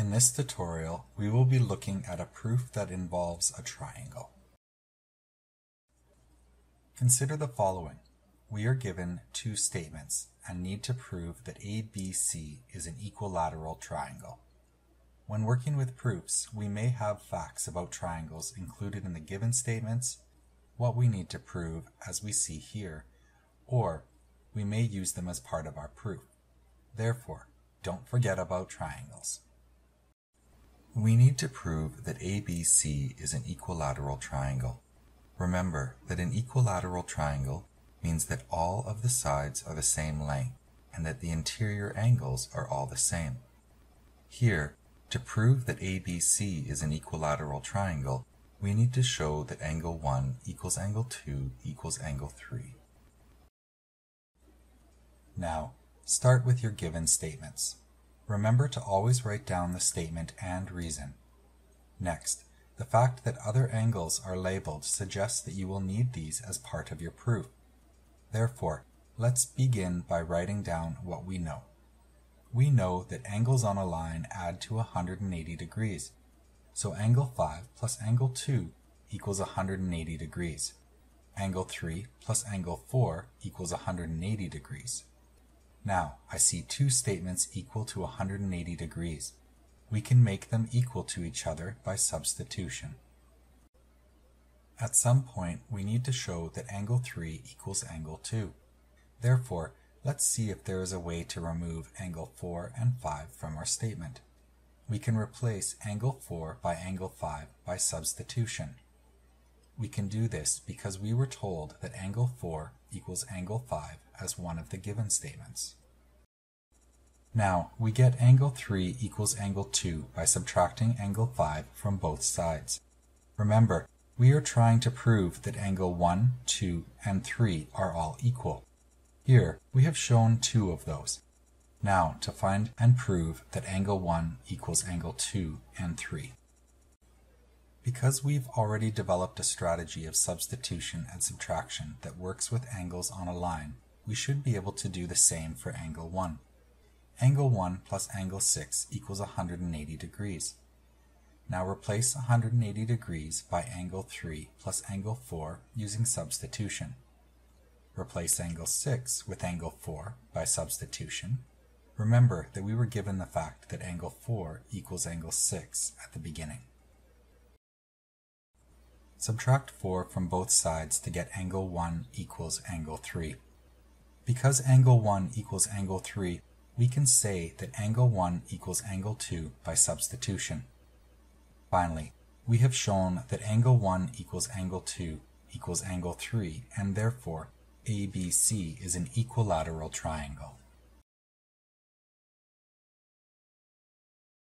In this tutorial, we will be looking at a proof that involves a triangle. Consider the following. We are given two statements and need to prove that ABC is an equilateral triangle. When working with proofs, we may have facts about triangles included in the given statements, what we need to prove as we see here, or we may use them as part of our proof. Therefore, don't forget about triangles. We need to prove that ABC is an equilateral triangle. Remember that an equilateral triangle means that all of the sides are the same length and that the interior angles are all the same. Here, to prove that ABC is an equilateral triangle, we need to show that angle 1 equals angle 2 equals angle 3. Now, start with your given statements. Remember to always write down the statement and reason. Next, the fact that other angles are labeled suggests that you will need these as part of your proof. Therefore, let's begin by writing down what we know. We know that angles on a line add to 180 degrees. So angle 5 plus angle 2 equals 180 degrees. Angle 3 plus angle 4 equals 180 degrees. Now, I see two statements equal to 180 degrees. We can make them equal to each other by substitution. At some point, we need to show that angle 3 equals angle 2. Therefore, let's see if there is a way to remove angle 4 and 5 from our statement. We can replace angle 4 by angle 5 by substitution. We can do this because we were told that angle 4 equals angle 5 as one of the given statements. Now, we get angle 3 equals angle 2 by subtracting angle 5 from both sides. Remember, we are trying to prove that angle 1, 2, and 3 are all equal. Here, we have shown two of those. Now, to find and prove that angle 1 equals angle 2 and 3. Because we've already developed a strategy of substitution and subtraction that works with angles on a line, we should be able to do the same for angle 1. Angle 1 plus angle 6 equals 180 degrees. Now replace 180 degrees by angle 3 plus angle 4 using substitution. Replace angle 6 with angle 4 by substitution. Remember that we were given the fact that angle 4 equals angle 6 at the beginning. Subtract 4 from both sides to get angle 1 equals angle 3. Because angle 1 equals angle 3, we can say that angle 1 equals angle 2 by substitution. Finally, we have shown that angle 1 equals angle 2 equals angle 3, and therefore ABC is an equilateral triangle.